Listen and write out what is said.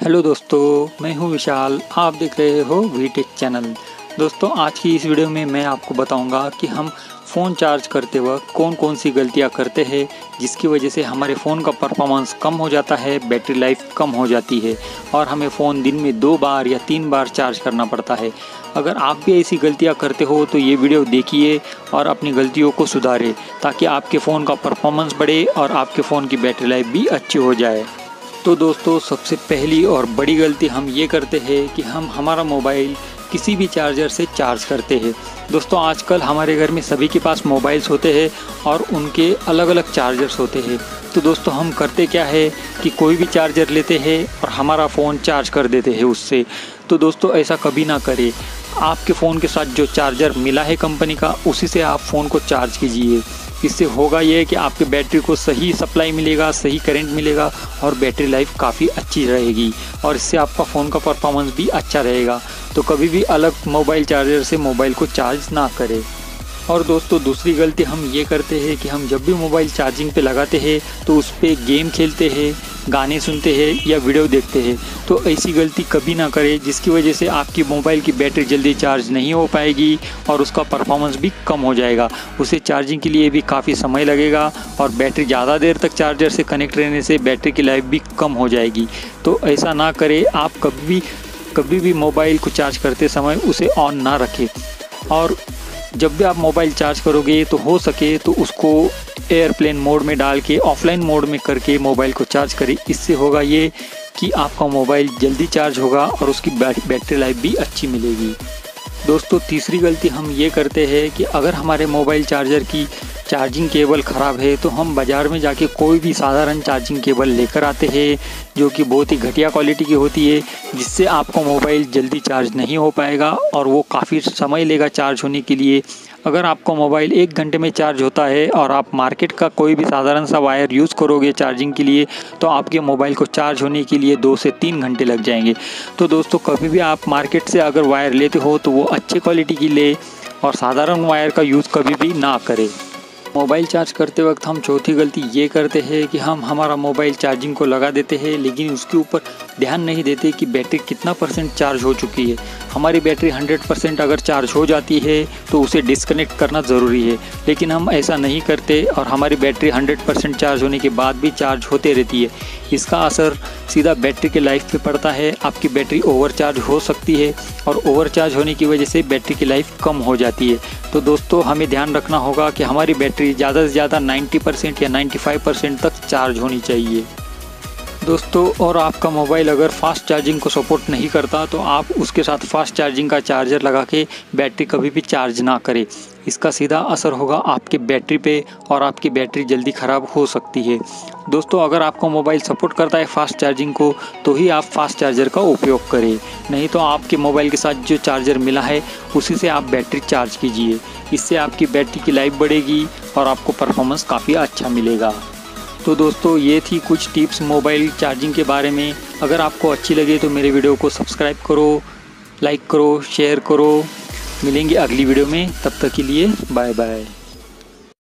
Hello दोस्तों, मैं हूँ विशाल। आप देख रहे हो वीटेक चैनल। दोस्तों, आज की इस वीडियो में मैं आपको बताऊँगा कि हम फ़ोन चार्ज करते वक्त कौन कौन सी गलतियाँ करते हैं, जिसकी वजह से हमारे फ़ोन का परफॉर्मेंस कम हो जाता है, बैटरी लाइफ कम हो जाती है, और हमें फ़ोन दिन में दो बार या तीन बार चार्ज करना पड़ता है। अगर आप भी ऐसी गलतियाँ करते हो तो ये वीडियो देखिए और अपनी गलतियों को सुधारें, ताकि आपके फ़ोन का परफॉर्मेंस बढ़े और आपके फ़ोन की बैटरी लाइफ भी अच्छी हो जाए। तो दोस्तों, सबसे पहली और बड़ी गलती हम ये करते हैं कि हम हमारा मोबाइल किसी भी चार्जर से चार्ज करते हैं। दोस्तों, आजकल हमारे घर में सभी के पास मोबाइल्स होते हैं और उनके अलग अलग चार्जर्स होते हैं। तो दोस्तों, हम करते क्या है कि कोई भी चार्जर लेते हैं और हमारा फ़ोन चार्ज कर देते हैं उससे। तो दोस्तों, ऐसा कभी ना करें। आपके फ़ोन के साथ जो चार्जर मिला है कंपनी का, उसी से आप फ़ोन को चार्ज कीजिए। इससे होगा ये कि आपके बैटरी को सही सप्लाई मिलेगा, सही करंट मिलेगा और बैटरी लाइफ काफ़ी अच्छी रहेगी और इससे आपका फ़ोन का परफॉर्मेंस भी अच्छा रहेगा। तो कभी भी अलग मोबाइल चार्जर से मोबाइल को चार्ज ना करें। और दोस्तों, दूसरी गलती हम ये करते हैं कि हम जब भी मोबाइल चार्जिंग पे लगाते हैं तो उस पर गेम खेलते हैं। गाने सुनते हैं या वीडियो देखते हैं तो ऐसी गलती कभी ना करें, जिसकी वजह से आपकी मोबाइल की बैटरी जल्दी चार्ज नहीं हो पाएगी और उसका परफॉर्मेंस भी कम हो जाएगा। उसे चार्जिंग के लिए भी काफ़ी समय लगेगा और बैटरी ज़्यादा देर तक चार्जर से कनेक्ट रहने से बैटरी की लाइफ भी कम हो जाएगी। तो ऐसा ना करें, आप कभी कभी भी मोबाइल को चार्ज करते समय उसे ऑन ना रखें। और जब भी आप मोबाइल चार्ज करोगे तो हो सके तो उसको एयरप्लेन मोड में डाल के, ऑफलाइन मोड में करके मोबाइल को चार्ज करें। इससे होगा ये कि आपका मोबाइल जल्दी चार्ज होगा और उसकी बैटरी लाइफ भी अच्छी मिलेगी। दोस्तों, तीसरी गलती हम ये करते हैं कि अगर हमारे मोबाइल चार्जर की चार्जिंग केबल ख़राब है तो हम बाज़ार में जाके कोई भी साधारण चार्जिंग केबल लेकर आते हैं, जो कि बहुत ही घटिया क्वालिटी की होती है, जिससे आपका मोबाइल जल्दी चार्ज नहीं हो पाएगा और वो काफ़ी समय लेगा चार्ज होने के लिए। अगर आपका मोबाइल एक घंटे में चार्ज होता है और आप मार्केट का कोई भी साधारण सा वायर यूज़ करोगे चार्जिंग के लिए तो आपके मोबाइल को चार्ज होने के लिए दो से तीन घंटे लग जाएँगे। तो दोस्तों, कभी भी आप मार्केट से अगर वायर लेते हो तो वो अच्छे क्वालिटी की ले और साधारण वायर का यूज़ कभी भी ना करें। मोबाइल चार्ज करते वक्त हम चौथी गलती ये करते हैं कि हम हमारा मोबाइल चार्जिंग को लगा देते हैं, लेकिन उसके ऊपर ध्यान नहीं देते कि बैटरी कितना परसेंट चार्ज हो चुकी है। हमारी बैटरी 100 परसेंट अगर चार्ज हो जाती है तो उसे डिस्कनेक्ट करना ज़रूरी है। लेकिन हम ऐसा नहीं करते और हमारी बैटरी 100 परसेंट चार्ज होने के बाद भी चार्ज होते रहती है। इसका असर सीधा बैटरी के लाइफ पे पड़ता है। आपकी बैटरी ओवरचार्ज हो सकती है और ओवरचार्ज होने की वजह से बैटरी की लाइफ कम हो जाती है। तो दोस्तों, हमें ध्यान रखना होगा कि हमारी बैटरी ज़्यादा से ज़्यादा 90 परसेंट या 95 परसेंट तक चार्ज होनी चाहिए। दोस्तों, और आपका मोबाइल अगर फास्ट चार्जिंग को सपोर्ट नहीं करता तो आप उसके साथ फास्ट चार्जिंग का चार्जर लगा के बैटरी कभी भी चार्ज ना करें। इसका सीधा असर होगा आपके बैटरी पे, और आपकी बैटरी जल्दी ख़राब हो सकती है। दोस्तों, अगर आपका मोबाइल सपोर्ट करता है फास्ट चार्जिंग को तो ही आप फास्ट चार्जर का उपयोग करें। नहीं तो आपके मोबाइल के साथ जो चार्जर मिला है, उसी से आप बैटरी चार्ज कीजिए। इससे आपकी बैटरी की लाइफ बढ़ेगी, और आपको परफॉर्मेंस काफ़ी अच्छा मिलेगा। तो दोस्तों, ये थी कुछ टिप्स मोबाइल चार्जिंग के बारे में। अगर आपको अच्छी लगे तो मेरे वीडियो को सब्सक्राइब करो, लाइक करो, शेयर करो। मिलेंगे अगली वीडियो में, तब तक के लिए बाय बाय।